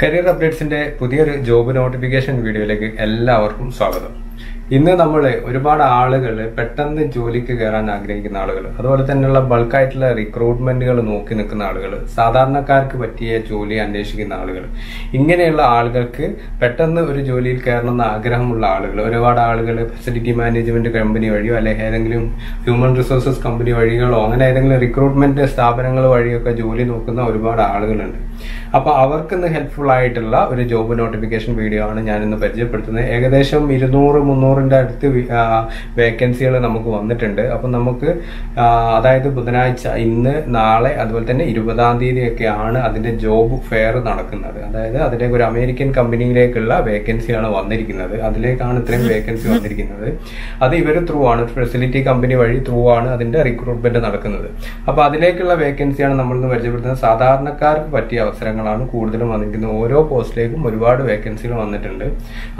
Career അപ്ഡേറ്റ്സിന്റെ പുതിയൊരു job notification വീഡിയോയിലേക്ക് എല്ലാവർക്കും സ്വാഗതം. ഇന്ന് നമ്മൾ ഒരുപാട് ആളുകൾ പെട്ടെന്ന് ജോലിക്ക് കയറാൻ ആഗ്രഹിക്കുന്ന ആളുകൾ അതുപോലെ തന്നെയുള്ള ബൾക്കായിട്ടുള്ള റിക്രൂട്ട്മെന്റുകൾ നോക്കി നിൽക്കുന്ന ആളുകൾ സാധാരണക്കാർക്ക് പറ്റിയ ജോലി അന്വേഷിക്കുന്ന ആളുകൾ ഇങ്ങനെയുള്ള ആളുകൾക്ക് പെട്ടെന്ന് ഒരു ജോലിയിൽ കയറണമെന്ന് ആഗ്രഹമുള്ള ആളുകൾ ഒരുപാട് ആളുകൾ ഫെസിലിറ്റി മാനേജ്മെന്റ് കമ്പനി വഴിയോ അല്ലെങ്കിൽ ഏതെങ്കിലും ഹ്യൂമൻ റിസോഴ്സസ് കമ്പനി വഴികളോ അങ്ങനെ ഏതെങ്കിലും റിക്രൂട്ട്മെന്റ് സ്ഥാപനങ്ങൾ വഴിയൊക്കെ ജോലി നോക്കുന്ന ഒരുപാട് ആളുകളുണ്ട്. അപ്പോൾ അവർക്കിന്ന് ഹെൽപ്ഫുൾ ആയിട്ടുള്ള ഒരു ജോബ് നോട്ടിഫിക്കേഷൻ വീഡിയോ ആണ് ഞാനിന്ന് പരിചയപ്പെടുത്തുന്നത്. ഏകദേശം ഇരുന്നൂറ് മുന്നൂറിന്റെ അടുത്ത് വേക്കൻസികൾ നമുക്ക് വന്നിട്ടുണ്ട്. അപ്പം നമുക്ക് അതായത് ബുധനാഴ്ച ഇന്ന് നാളെ അതുപോലെ തന്നെ ഇരുപതാം തീയതി ഒക്കെയാണ് അതിന്റെ ജോബ് ഫെയർ നടക്കുന്നത്. അതായത് അതിലേക്ക് ഒരു അമേരിക്കൻ കമ്പനിയിലേക്കുള്ള വേക്കൻസിയാണ് വന്നിരിക്കുന്നത്. അതിലേക്കാണ് ഇത്രയും വേക്കൻസി വന്നിരിക്കുന്നത്. അത് ഇവർ ത്രൂ ആണ്. ഫെസിലിറ്റി കമ്പനി വഴി ത്രൂ ആണ് അതിന്റെ റിക്രൂട്ട്മെന്റ് നടക്കുന്നത്. അപ്പോൾ അതിലേക്കുള്ള വേക്കൻസിയാണ് നമ്മൾ ഇന്ന് പരിചയപ്പെടുത്തുന്നത്. സാധാരണക്കാർക്ക് പറ്റിയ അവസരങ്ങളാണ് കൂടുതലും വന്നിരിക്കുന്നത്. ഓരോ പോസ്റ്റിലേക്കും ഒരുപാട് വേക്കൻസികൾ വന്നിട്ടുണ്ട്.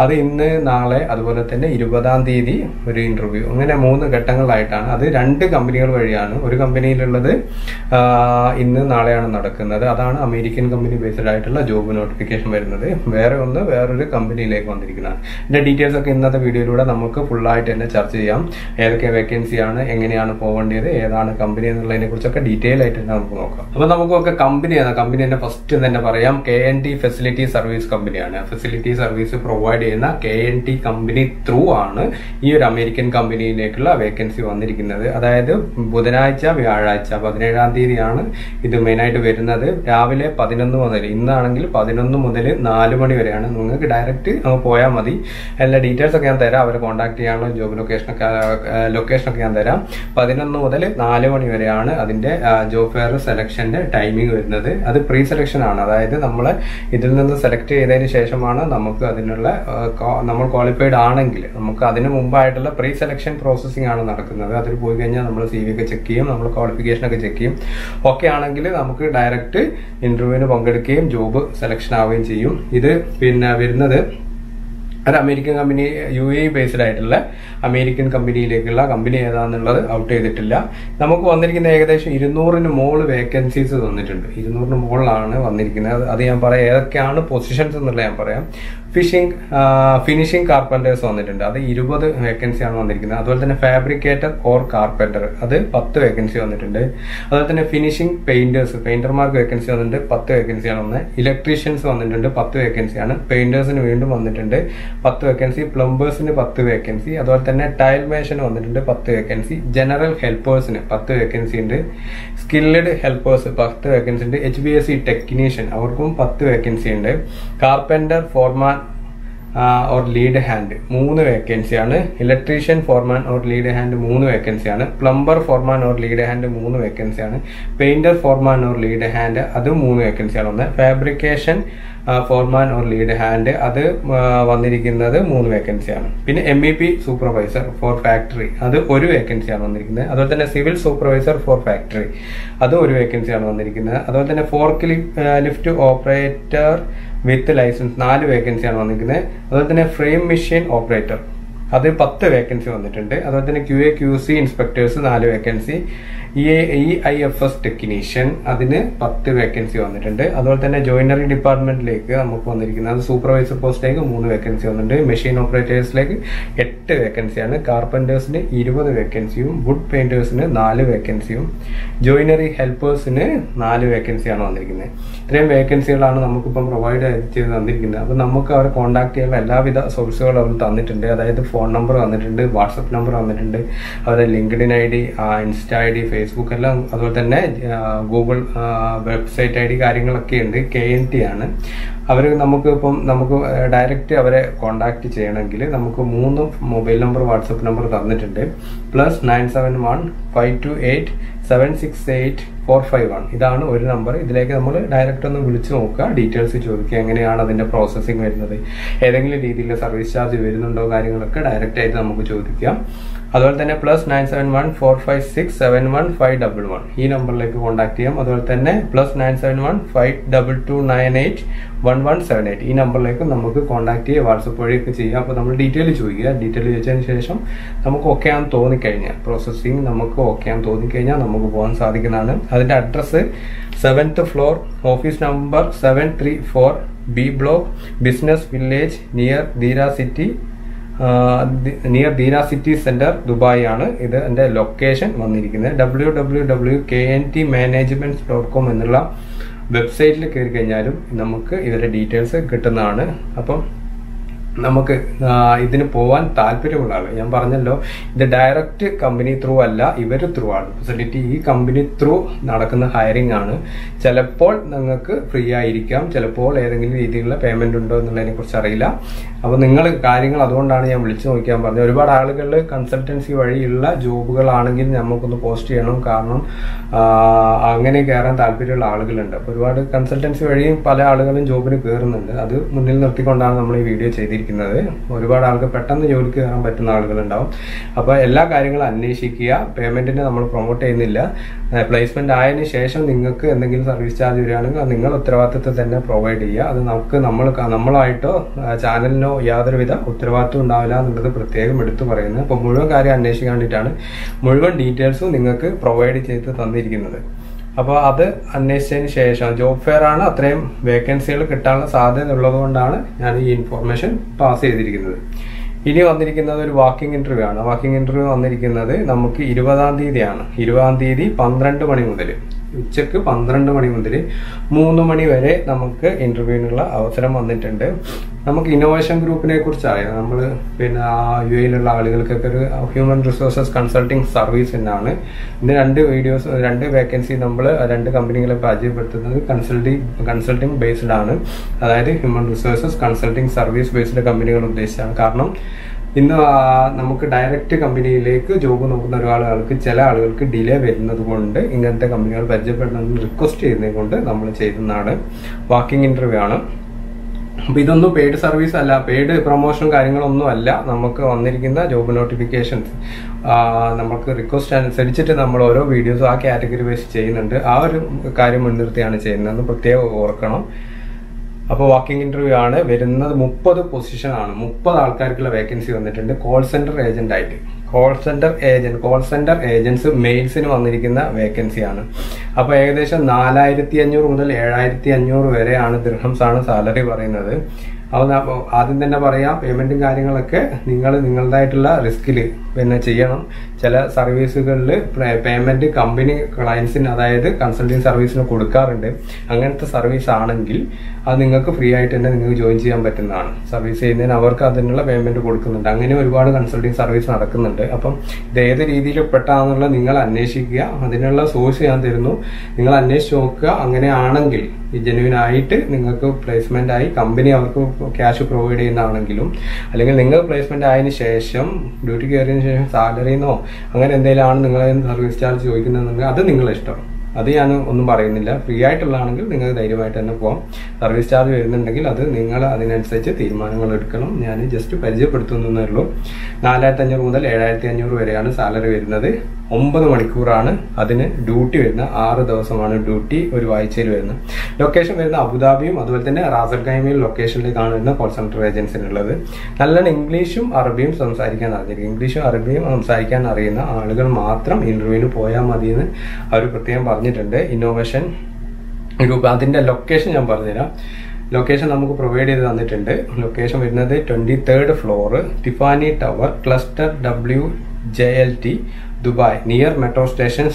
അത് ഇന്ന് നാളെ അതുപോലെ തന്നെ ഇരുപതാം തീയതി ഒരു ഇന്റർവ്യൂ അങ്ങനെ മൂന്ന് ഘട്ടങ്ങളായിട്ടാണ്. അത് രണ്ട് കമ്പനികൾ വഴിയാണ്. ഒരു കമ്പനിയിലുള്ളത് ഇന്ന് നാളെയാണ് നടക്കുന്നത്. അതാണ് അമേരിക്കൻ കമ്പനി ബേസ്ഡ് ആയിട്ടുള്ള ജോബ് നോട്ടിഫിക്കേഷൻ വരുന്നത്. വേറെ ഒന്ന് വേറൊരു കമ്പനിയിലേക്ക് വന്നിരിക്കുന്നതാണ്. ഇതിന്റെ ഡീറ്റെയിൽസ് ഒക്കെ ഇന്നത്തെ വീഡിയോയിലൂടെ നമുക്ക് ഫുള്ളായിട്ട് തന്നെ ചർച്ച ചെയ്യാം. ഏതൊക്കെ വേക്കൻസിയാണ് എങ്ങനെയാണ് പോകേണ്ടത് ഏതാണ് കമ്പനി എന്നുള്ളതിനെ കുറിച്ചൊക്കെ ഡീറ്റെയിൽ ആയിട്ട് തന്നെ നമുക്ക് നോക്കാം. അപ്പോൾ നമുക്കൊക്കെ കമ്പനി ആണ്. കമ്പനി തന്നെ ഫസ്റ്റ് തന്നെ പറയാം. K N T facility service കമ്പനിയാണ് ഫെസിലിറ്റി സർവീസ് പ്രൊവൈഡ് ചെയ്യുന്ന K N T company through ആണ് ഈ ഒരു അമേരിക്കൻ കമ്പനിയിലേക്കുള്ള വേക്കൻസി വന്നിരിക്കുന്നത്. അതായത് ബുധനാഴ്ച വ്യാഴാഴ്ച പതിനേഴാം തീയതിയാണ് ഇത് മെയിനായിട്ട് വരുന്നത്. രാവിലെ പതിനൊന്ന് മുതൽ ഇന്നാണെങ്കിൽ പതിനൊന്ന് മുതൽ നാല് മണി വരെയാണ്. നിങ്ങൾക്ക് ഡയറക്റ്റ് അങ്ങ് പോയാൽ മതി. എല്ലാ ഡീറ്റെയിൽസ് ഒക്കെ ഞാൻ തരാം. അവരെ കോൺടാക്ട് ചെയ്യാനുള്ള ജോബ് ലൊക്കേഷനൊക്കെ ലൊക്കേഷൻ ഒക്കെ ഞാൻ തരാം. പതിനൊന്ന് മുതൽ നാല് മണി വരെയാണ് അതിന്റെ ജോബ് ഫെയർ സെലക്ഷന്റെ ടൈമിംഗ് വരുന്നത്. അത് പ്രീ സെലക്ഷൻ ആണ്. അതായത് നമ്മൾ ഇതിൽ നിന്ന് സെലക്ട് ചെയ്തതിന് ശേഷമാണ് നമുക്ക് അതിനുള്ള നമ്മൾ ക്വാളിഫൈഡ് ആണെങ്കിൽ നമുക്ക് അതിന് മുമ്പായിട്ടുള്ള പ്രീ സെലക്ഷൻ പ്രോസസ്സിംഗ് ആണ് നടക്കുന്നത്. അതിൽ പോയി കഴിഞ്ഞാൽ നമ്മൾ സി വി ഒക്കെ ചെക്ക് ചെയ്യും നമ്മൾ ക്വാളിഫിക്കേഷൻ ഒക്കെ ചെക്ക് ചെയ്യും. ഓക്കെ ആണെങ്കിൽ നമുക്ക് ഡയറക്റ്റ് ഇന്റർവ്യൂവിന് പങ്കെടുക്കുകയും ജോബ് സെലക്ഷൻ ആവുകയും ചെയ്യും. ഇത് പിന്നെ വരുന്നത് ഒരു American company U A based ആയിട്ടുള്ള അമേരിക്കൻ കമ്പനിയിലേക്കുള്ള കമ്പനി ഏതാന്നുള്ളത് ഔട്ട് ചെയ്തിട്ടില്ല. നമുക്ക് വന്നിരിക്കുന്ന ഏകദേശം ഇരുന്നൂറിന് മുകളിൽ വേക്കൻസീസ് തന്നിട്ടുണ്ട്. ഇരുന്നൂറിന് മുകളിലാണ് വന്നിരിക്കുന്നത്. അത് ഞാൻ പറയാം ഏതൊക്കെയാണ് പൊസിഷൻസ് എന്നുള്ളത് ഞാൻ പറയാം. ഫിഷിംഗ് ഫിനിഷിംഗ് കാർപ്പന്റേഴ്സ് വന്നിട്ടുണ്ട്. അത് ഇരുപത് വേക്കൻസിയാണ് വന്നിരിക്കുന്നത്. അതുപോലെ തന്നെ ഫാബ്രിക്കേറ്റർ ഓർ കാർപ്പന്റർ അത് പത്ത് വേക്കൻസി വന്നിട്ടുണ്ട്. അതുപോലെ തന്നെ ഫിനിഷിംഗ് പെയിന്റേഴ്സ് പെയിന്റർമാർക്ക് വേക്കൻസി വന്നിട്ടുണ്ട്. പത്ത് വേക്കൻസിയാണ് വന്നത്. ഇലക്ട്രീഷ്യൻസ് വന്നിട്ടുണ്ട്. പത്ത് വേക്കൻസിയാണ് പെയിന്റേഴ്സിന് വീണ്ടും വന്നിട്ടുണ്ട്. പത്ത് വേക്കൻസി പ്ലംബേഴ്സിന് പത്ത് വേക്കൻസി അതുപോലെ തന്നെ ടൈൽ മേഷന് വന്നിട്ടുണ്ട്. പത്ത് വേക്കൻസി ജനറൽ ഹെൽപ്പേഴ്സിന് പത്ത് വേക്കൻസി ഉണ്ട്. സ്കില്ലഡ് ഹെൽപ്പേഴ്സ് പത്ത് വേക്കൻസി ഉണ്ട്. H B S C technician അവർക്കും പത്ത് വേക്കൻസി ഉണ്ട്. Carpenter foreman or lead hand മൂന്ന് വേക്കൻസിയാണ് electrician foreman or lead hand മൂന്ന് വേക്കൻസിയാണ് plumber foreman or lead hand മൂന്ന് വേക്കൻസിയാണ് painter foreman or lead hand അത് മൂന്ന് വേക്കൻസിയാണ് ഒന്ന്. Fabrication foreman or lead hand അത് വന്നിരിക്കുന്നത് മൂന്ന് വേക്കൻസിയാണ് പിന്നെ M E P supervisor for factory അത് ഒരു വേക്കൻസിയാണ് വന്നിരിക്കുന്നത്. അതുപോലെ തന്നെ സിവിൽ സൂപ്പർവൈസർ ഫോർ ഫാക്ടറി അത് ഒരു വേക്കൻസിയാണ് വന്നിരിക്കുന്നത്. അതുപോലെ തന്നെ fork lift operator with licence നാല് വേക്കൻസിയാണ് വന്നിരിക്കുന്നത്. അതുപോലെ തന്നെ ഫ്രെയിം മെഷീൻ ഓപ്പറേറ്റർ അത് പത്ത് വേക്കൻസി വന്നിട്ടുണ്ട്. അതുപോലെ തന്നെ Q A Q C inspectors നാല് vacancy E E I F S technician അതിന് പത്ത് വേക്കൻസി വന്നിട്ടുണ്ട്. അതുപോലെ തന്നെ ജോയിനറി ഡിപ്പാർട്ട്മെന്റിലേക്ക് നമുക്ക് വന്നിരിക്കുന്നത് സൂപ്പർവൈസർ പോസ്റ്റിലേക്ക് മൂന്ന് വേക്കൻസി വന്നിട്ടുണ്ട്. മെഷീൻ ഓപ്പറേറ്റേഴ്സിലേക്ക് എട്ട് വേക്കൻസിയാണ് കാർപ്പന്റേഴ്സിന് ഇരുപത് വേക്കൻസിയും വുഡ് പെയിന്റേഴ്സിന് നാല് വേക്കൻസിയും ജോയിനറി ഹെൽപ്പേഴ്സിന് നാല് വേക്കൻസിയാണ് വന്നിരിക്കുന്നത്. ഇത്രയും വേക്കൻസികളാണ് നമുക്കിപ്പം പ്രൊവൈഡ് ചെയ്ത് തന്നിരിക്കുന്നത്. അപ്പം നമുക്ക് അവരെ കോൺടാക്ട് ചെയ്യാനുള്ള എല്ലാവിധ സോഴ്സുകളും അവർ തന്നിട്ടുണ്ട്. അതായത് ഫോൺ നമ്പർ വന്നിട്ടുണ്ട് വാട്സപ്പ് നമ്പർ വന്നിട്ടുണ്ട്. അവരുടെ LinkedIn I D Insta I D Facebook എല്ലാം അതുപോലെ തന്നെ ഗൂഗിൾ വെബ്സൈറ്റ് ഐ ഡി കാര്യങ്ങളൊക്കെ ഉണ്ട്. കെ എൻ ടി ആണ്. അവർ നമുക്ക് ഇപ്പം നമുക്ക് ഡയറക്റ്റ് അവരെ കോണ്ടാക്ട് ചെയ്യണമെങ്കിൽ നമുക്ക് മൂന്ന് മൊബൈൽ നമ്പർ വാട്സപ്പ് നമ്പർ തന്നിട്ടുണ്ട്. Plus nine seven one five two eight seven six eight four five one ഇതാണ് ഒരു നമ്പർ ഇതിലേക്ക് നമ്മൾ ഡയറക്റ്റ് ഒന്ന് വിളിച്ച് നോക്കുക. ഡീറ്റെയിൽസ് ചോദിക്കുക. എങ്ങനെയാണ് അതിന്റെ പ്രോസസ്സിങ് വരുന്നത്? ഏതെങ്കിലും രീതിയിൽ സർവീസ് ചാർജ് വരുന്നുണ്ടോ? കാര്യങ്ങളൊക്കെ ഡയറക്റ്റ് ആയിട്ട് നമുക്ക് ചോദിക്കാം. അതുപോലെ തന്നെ plus nine seven one four five six seven one five double one ഈ നമ്പറിലേക്ക് കോൺടാക്ട് ചെയ്യാം. അതുപോലെ തന്നെ plus nine seven one five double two nine eight one one seven eight ഈ നമ്പറിലേക്ക് നമുക്ക് കോൺടാക്ട് ചെയ്യുക വാട്സപ്പ് വഴിയൊക്കെ ചെയ്യാം. അപ്പോൾ നമ്മൾ ഡീറ്റെയിൽ ചോദിക്കുക. ഡീറ്റെയിൽ ചോദിച്ചതിന് ശേഷം നമുക്ക് ഓക്കെ ആണെന്ന് തോന്നിക്കഴിഞ്ഞാൽ പ്രോസസ്സിങ് നമുക്ക് ഓക്കെ ആണെന്ന് തോന്നിക്കഴിഞ്ഞാൽ നമുക്ക് പോകാൻ സാധിക്കുന്നതാണ്. അതിന്റെ address seventh floor office number seven three four B block business village near Deira city near Deira city centre Dubai ആണ് ഇത് എന്റെ ലൊക്കേഷൻ വന്നിരിക്കുന്നത്. W W W K N T management dot com എന്നുള്ള വെബ്സൈറ്റിൽ കയറി കഴിഞ്ഞാലും നമുക്ക് ഇവരുടെ ഡീറ്റെയിൽസ് കിട്ടുന്നതാണ്. അപ്പം നമുക്ക് ഇതിന് പോവാൻ താല്പര്യമുള്ള ആൾ ഞാൻ പറഞ്ഞല്ലോ ഇത് ഡയറക്റ്റ് കമ്പനി ത്രൂ അല്ല ഇവർ ത്രൂ ആണ്. ഫെസിലിറ്റി ഈ കമ്പനി ത്രൂ നടക്കുന്ന ഹയറിംഗ് ആണ്. ചിലപ്പോൾ നിങ്ങൾക്ക് ഫ്രീ ആയിരിക്കാം. ചിലപ്പോൾ ഏതെങ്കിലും രീതിയിലുള്ള പേയ്മെന്റ് ഉണ്ടോ എന്നുള്ളതിനെ കുറിച്ച് അറിയില്ല. അപ്പോൾ നിങ്ങൾ കാര്യങ്ങൾ അതുകൊണ്ടാണ് ഞാൻ വിളിച്ചു നോക്കിയാൻ പറഞ്ഞത്. ഒരുപാട് ആളുകൾ കൺസൾട്ടൻസി വഴിയുള്ള ജോബുകളാണെങ്കിൽ നമുക്കൊന്ന് പോസ്റ്റ് ചെയ്യണം. കാരണം അങ്ങനെ കയറാൻ താല്പര്യമുള്ള ആളുകളുണ്ട്. അപ്പോൾ ഒരുപാട് കൺസൾട്ടൻസി വഴിയും പല ആളുകളും ജോബിന് കയറുന്നുണ്ട് അത് മുന്നിൽ നിർത്തിക്കൊണ്ടാണ് നമ്മൾ ഈ വീഡിയോ ചെയ്തിരിക്കുന്നത്. ഒരുപാട് ആൾക്ക് പെട്ടെന്ന് ജോലിക്ക് കയറാൻ പറ്റുന്ന ആളുകളുണ്ടാവും. അപ്പോൾ എല്ലാ കാര്യങ്ങളും അന്വേഷിക്കുക. പേയ്മെന്റിനെ നമ്മൾ പ്രൊമോട്ട് ചെയ്യുന്നില്ല. പ്ലേസ്മെന്റ് ആയതിനു ശേഷം നിങ്ങൾക്ക് എന്തെങ്കിലും സർവീസ് ചാർജ് വരികയാണെങ്കിൽ നിങ്ങൾ ഉത്തരവാദിത്തത്തിൽ തന്നെ പ്രൊവൈഡ് ചെയ്യുക. അത് നമുക്ക് നമ്മൾ നമ്മളായിട്ടോ ചാനലിനോ യാതൊരുവിധ ഉത്തരവാദിത്വം ഉണ്ടാവില്ല എന്നുള്ളത് പ്രത്യേകം എടുത്തു പറയുന്നത്. അപ്പോൾ മുഴുവൻ കാര്യം അന്വേഷിക്കാൻ വേണ്ടിയിട്ടാണ് മുഴുവൻ ഡീറ്റെയിൽസും നിങ്ങൾക്ക് പ്രൊവൈഡ് ചെയ്ത് തന്നിരിക്കുന്നത്. അപ്പോൾ അത് അന്വേഷിച്ചതിന് ശേഷം ജോബ് ഫെയർ ആണ് അത്രയും വേക്കൻസികൾ കിട്ടാനുള്ള സാധ്യത ഉള്ളത് കൊണ്ടാണ് ഞാൻ ഈ ഇൻഫോർമേഷൻ പാസ് ചെയ്തിരിക്കുന്നത്. ഇനി വന്നിരിക്കുന്നത് ഒരു വാക്കിംഗ് ഇന്റർവ്യൂ ആണ്. വാക്കിംഗ് ഇന്റർവ്യൂ വന്നിരിക്കുന്നത് നമുക്ക് ഇരുപതാം തീയതിയാണ്. ഇരുപതാം തീയതി പന്ത്രണ്ട് മണി മുതൽ ഉച്ചയ്ക്ക് പന്ത്രണ്ട് മണി മുതൽ മൂന്ന് മണി വരെ നമുക്ക് ഇന്റർവ്യൂവിനുള്ള അവസരം വന്നിട്ടുണ്ട്. നമുക്ക് ഇന്നോവേഷൻ ഗ്രൂപ്പിനെ കുറിച്ച് അറിയാം നമ്മൾ പിന്നെ യു എയിലുള്ള ആളുകൾക്കൊക്കെ ഒരു ഹ്യൂമൻ റിസോഴ്സസ് കൺസൾട്ടിങ് സർവീസ് എന്നാണ്. ഇന്ന് രണ്ട് വീഡിയോസ് രണ്ട് വേക്കൻസി നമ്മൾ രണ്ട് കമ്പനികളെ പരിചയപ്പെടുത്തുന്നത് കൺസൾട്ടിങ് കൺസൾട്ടിങ് ബേസ്ഡ് ആണ്. അതായത് human resources consulting service based കമ്പനികൾ ഉദ്ദേശിച്ചാണ്. കാരണം ഇന്ന് നമുക്ക് ഡയറക്റ്റ് കമ്പനിയിലേക്ക് ജോബ് നോക്കുന്ന ഒരാളുകൾക്ക് ചില ആളുകൾക്ക് ഡിലേ വരുന്നത് കൊണ്ട് ഇങ്ങനത്തെ കമ്പനികൾ പരിചയപ്പെടണമെന്ന് റിക്വസ്റ്റ് ചെയ്യുന്നത് കൊണ്ട് നമ്മൾ ചെയ്യുന്നതാണ് വാക്കിംഗ് ഇന്റർവ്യൂ ആണ്. അപ്പൊ ഇതൊന്നും പെയ്ഡ് സർവീസ് അല്ല. പെയ്ഡ് പ്രൊമോഷൻ കാര്യങ്ങളൊന്നും അല്ല. നമുക്ക് വന്നിരിക്കുന്ന ജോബ് നോട്ടിഫിക്കേഷൻസ് നമുക്ക് റിക്വസ്റ്റ് അനുസരിച്ചിട്ട് നമ്മൾ ഓരോ വീഡിയോസും ആ കാറ്റഗറി വൈസ് ചെയ്യുന്നുണ്ട്. ആ ഒരു കാര്യം മുൻനിർത്തിയാണ് ചെയ്യുന്നതെന്ന് പ്രത്യേകം ഓർക്കണം. അപ്പോൾ വാക്കിംഗ് ഇന്റർവ്യൂ ആണ്. വരുന്നത് മുപ്പത് പൊസിഷൻ ആണ്. മുപ്പത് ആൾക്കാർക്കുള്ള വേക്കൻസി വന്നിട്ടുണ്ട്. കോൾ സെന്റർ ഏജന്റ് ആയിട്ട്. Call centre agent call centre agents മെയിൽസിന് വന്നിരിക്കുന്ന വേക്കൻസി ആണ്. അപ്പോൾ ഏകദേശം നാലായിരത്തി അഞ്ഞൂറ് മുതൽ ഏഴായിരത്തി അഞ്ഞൂറ് വരെയാണ് ആണ് സാലറി പറയുന്നത്. ന- ആദ്യം തന്നെ പറയാം പേയ്മെന്റും കാര്യങ്ങളൊക്കെ നിങ്ങൾ നിങ്ങളുടേതായിട്ടുള്ള റിസ്കിൽ പിന്നെ ചെയ്യണം. ചില സർവീസുകളിൽ പേയ്മെന്റ് കമ്പനി ക്ലയൻസിന് അതായത് കൺസൾട്ടിങ് സർവീസിന് കൊടുക്കാറുണ്ട്. അങ്ങനത്തെ സർവീസ് ആണെങ്കിൽ അത് നിങ്ങൾക്ക് ഫ്രീ ആയിട്ട് തന്നെ നിങ്ങൾക്ക് ജോയിൻ ചെയ്യാൻ പറ്റുന്നതാണ്. സർവീസ് ചെയ്യുന്നതിന് അവർക്ക് അതിനുള്ള പേയ്മെന്റ് കൊടുക്കുന്നുണ്ട്. അങ്ങനെ ഒരുപാട് കൺസൾട്ടിങ് സർവീസ് നടക്കുന്നുണ്ട്. അപ്പം ഇത് ഏത് രീതിയിൽ പെട്ടാന്നുള്ള നിങ്ങൾ അന്വേഷിക്കുക. അതിനുള്ള സോഴ്സ് ഞാൻ തരുന്നു. നിങ്ങൾ അന്വേഷിച്ച് നോക്കുക. അങ്ങനെയാണെങ്കിൽ ജെന്യൂൻ ആയിട്ട് നിങ്ങൾക്ക് പ്ലേസ്മെന്റ് ആയി കമ്പനി അവർക്ക് ക്യാഷ് പ്രൊവൈഡ് ചെയ്യുന്നതാണെങ്കിലും അല്ലെങ്കിൽ നിങ്ങൾ പ്ലേസ്മെന്റ് ആയതിനു ശേഷം ഡ്യൂട്ടി കയറിയതിനു ശേഷം സാലറിന്നോ അങ്ങനെ എന്തെങ്കിലും നിങ്ങളെ സർവീസ് ചാർജ് ചോദിക്കുന്നതെന്നുണ്ടെങ്കിൽ അത് നിങ്ങളെ ഇഷ്ടം അത് ഞാൻ ഒന്നും പറയുന്നില്ല. ഫ്രീ ആയിട്ടുള്ളതാണെങ്കിൽ നിങ്ങൾ ധൈര്യമായിട്ട് തന്നെ പോകാം സർവീസ് ചാർജ് വരുന്നുണ്ടെങ്കിൽ അത് നിങ്ങൾ അതിനനുസരിച്ച് തീരുമാനങ്ങൾ എടുക്കണം. ഞാൻ ജസ്റ്റ് പരിചയപ്പെടുത്തുന്നേ ഉള്ളൂ. നാലായിരത്തി അഞ്ഞൂറ് മുതൽ ഏഴായിരത്തി അഞ്ഞൂറ് വരെയാണ് സാലറി വരുന്നത്. ഒമ്പത് മണിക്കൂറാണ് അതിന് ഡ്യൂട്ടി വരുന്നത് ആറ് ദിവസമാണ് ഡ്യൂട്ടി ഒരു ആഴ്ചയിൽ വരുന്നത്. ലൊക്കേഷൻ വരുന്ന അബുദാബിയും അതുപോലെ തന്നെ റാസൽ ഗൈമയിൽ ലൊക്കേഷനിലേക്കാണ് വരുന്ന കോൾ സെന്റർ ഏജൻസിനുള്ളത് നല്ലോണം ഇംഗ്ലീഷും അറബിയും സംസാരിക്കാൻ അറിഞ്ഞിരിക്കും ഇംഗ്ലീഷും അറബിയും സംസാരിക്കാൻ അറിയുന്ന ആളുകൾ മാത്രം ഇന്റർവ്യൂവിന് പോയാൽ മതിയെന്ന് അവർ പ്രത്യേകം പറഞ്ഞിട്ടുണ്ട്. ഇന്നോവേഷൻ ഗ്രൂപ്പ് അതിന്റെ ലൊക്കേഷൻ ഞാൻ പറഞ്ഞുതരാം. ലൊക്കേഷൻ നമുക്ക് പ്രൊവൈഡ് ചെയ്ത് തന്നിട്ടുണ്ട്. ലൊക്കേഷൻ വരുന്നത് twenty third floor Tiffany tower cluster W J L T Dubai near metro station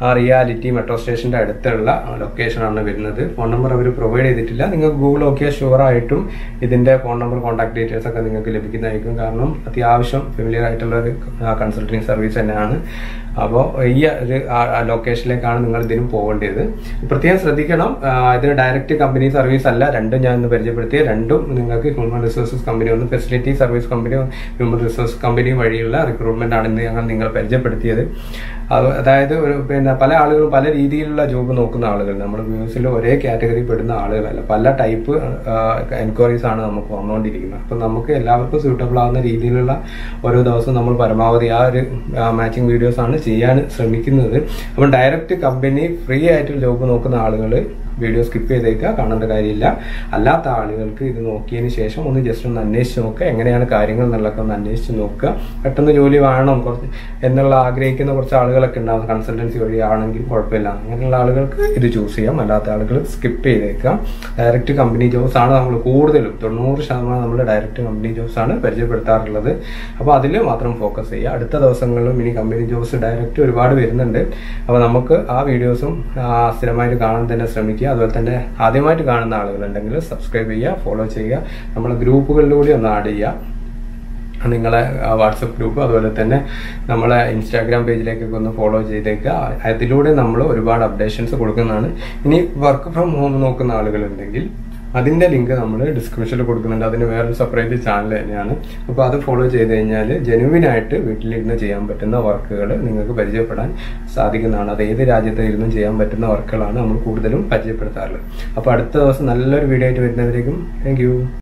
Sobha realty metro സ്റ്റേഷന്റെ അടുത്തുള്ള ലൊക്കേഷനാണ് വരുന്നത്. ഫോൺ നമ്പർ അവർ പ്രൊവൈഡ് ചെയ്തിട്ടില്ല. നിങ്ങൾക്ക് ഗൂഗിൾ നോക്കിയാൽ ഷുവർ ആയിട്ടും ഇതിന്റെ ഫോൺ നമ്പർ കോൺടാക്ട് ഡീറ്റെയിൽസ് ഒക്കെ നിങ്ങൾക്ക് ലഭിക്കുന്നതായിരിക്കും. കാരണം അത്യാവശ്യം ഫെമിലിയർ ആയിട്ടുള്ള ഒരു കൺസൾട്ടിങ് സർവീസ് തന്നെയാണ്. അപ്പോൾ ഈ ഒരു ലൊക്കേഷനിലേക്കാണ് നിങ്ങൾ ഇതിനും പോകേണ്ടത്. പ്രത്യേകം ശ്രദ്ധിക്കണം. ആ, ഇതിന് ഡയറക്റ്റ് കമ്പനി സർവീസ് അല്ല. രണ്ടും ഞാൻ ഇന്ന് പരിചയപ്പെടുത്തിയ രണ്ടും നിങ്ങൾക്ക് ഹ്യൂമൻ റിസോഴ്സസ് കമ്പനി ഒന്ന് facility service company human resource company വഴിയുള്ള റിക്രൂട്ട്മെന്റ് ആണ് ഇന്ന് ഞങ്ങൾ നിങ്ങൾ പരിചയപ്പെടുത്തിയത്. അതായത് ഒരു പിന്നെ പല ആളുകളും പല രീതിയിലുള്ള ജോബ് നോക്കുന്ന ആളുകൾ. നമ്മുടെ വ്യൂസിൽ ഒരേ കാറ്റഗറി പെടുന്ന ആളുകളല്ല. പല ടൈപ്പ് എൻക്വയറീസ് ആണ് നമുക്ക് വന്നുകൊണ്ടിരിക്കുന്നത് അപ്പം നമുക്ക് എല്ലാവർക്കും സ്യൂട്ടബിൾ ആവുന്ന രീതിയിലുള്ള ഓരോ ദിവസവും നമ്മൾ പരമാവധി ആ ഒരു മാച്ചിങ് വീഡിയോസ് ആണ് ചെയ്യാൻ ശ്രമിക്കുന്നത്. അപ്പം ഡയറക്റ്റ് കമ്പനി ഫ്രീ ആയിട്ട് ജോബ് നോക്കുന്ന ആളുകൾ വീഡിയോ സ്കിപ്പ് ചെയ്തേക്കുക കാണേണ്ട കാര്യമില്ല. അല്ലാത്ത ആളുകൾക്ക് ഇത് നോക്കിയതിന് ശേഷം ഒന്ന് ജസ്റ്റ് ഒന്ന് അന്വേഷിച്ച് നോക്കുക. എങ്ങനെയാണ് കാര്യങ്ങൾ എന്നുള്ളതൊക്കെ ഒന്ന് അന്വേഷിച്ച് നോക്കുക. പെട്ടെന്ന് ജോലി വേണം കുറച്ച് എന്നുള്ള ആഗ്രഹിക്കുന്ന കുറച്ച് ആളുകളൊക്കെ ഉണ്ടാവും. കൺസൾട്ടൻസി വഴി ആണെങ്കിൽ കുഴപ്പമില്ല. അങ്ങനെയുള്ള ആളുകൾക്ക് ഇത് ചൂസ് ചെയ്യാം. അല്ലാത്ത ആളുകൾ സ്കിപ്പ് ചെയ്തേക്കുക. ഡയറക്റ്റ് കമ്പനി ജോബ്സ് ആണ് നമ്മൾ കൂടുതലും തൊണ്ണൂറ് ശതമാനം നമ്മൾ ഡയറക്റ്റ് കമ്പനി ജോബ്സ് ആണ് പരിചയപ്പെടുത്താറുള്ളത്. അപ്പോൾ അതിൽ മാത്രം ഫോക്കസ് ചെയ്യുക. അടുത്ത ദിവസങ്ങളിലും ഇനി കമ്പനി ജോബ്സ് ഡയറക്റ്റ് ഒരുപാട് വരുന്നുണ്ട്. അപ്പോൾ നമുക്ക് ആ വീഡിയോസും സ്ഥിരമായിട്ട് കാണാൻ തന്നെ ശ്രമിക്കുക. അതുപോലെ തന്നെ ആദ്യമായിട്ട് കാണുന്ന ആളുകളുണ്ടെങ്കിൽ സബ്സ്ക്രൈബ് ചെയ്യുക ഫോളോ ചെയ്യുക. നമ്മളെ ഗ്രൂപ്പുകളിലൂടെ ഒന്ന് ആഡ് ചെയ്യുക. നിങ്ങളെ വാട്സപ്പ് ഗ്രൂപ്പ് അതുപോലെ തന്നെ നമ്മളെ ഇൻസ്റ്റാഗ്രാം പേജിലേക്കൊക്കെ ഒന്ന് ഫോളോ ചെയ്തേക്കുക. അതിലൂടെ നമ്മൾ ഒരുപാട് അപ്ഡേഷൻസ് കൊടുക്കുന്നതാണ്. ഇനി വർക്ക് ഫ്രം ഹോം നോക്കുന്ന ആളുകളുണ്ടെങ്കിൽ അതിന്റെ ലിങ്ക് നമ്മൾ ഡിസ്ക്രിപ്ഷനിൽ കൊടുക്കുന്നുണ്ട്. അതിന് വേറൊരു സെപ്പറേറ്റ് ചാനൽ തന്നെയാണ്. അപ്പോൾ അത് ഫോളോ ചെയ്ത് കഴിഞ്ഞാൽ ജെനുവിനായിട്ട് വീട്ടിലിരുന്ന് ചെയ്യാൻ പറ്റുന്ന വർക്കുകൾ നിങ്ങൾക്ക് പരിചയപ്പെടാൻ സാധിക്കുന്നതാണ്. അത് ഏത് ഇരുന്നും ചെയ്യാൻ പറ്റുന്ന വർക്കുകളാണ് നമ്മൾ കൂടുതലും പരിചയപ്പെടുത്താറുള്ളത്. അപ്പോൾ അടുത്ത ദിവസം നല്ലൊരു വീഡിയോ ആയിട്ട് വരുന്നവരേക്കും താങ്ക്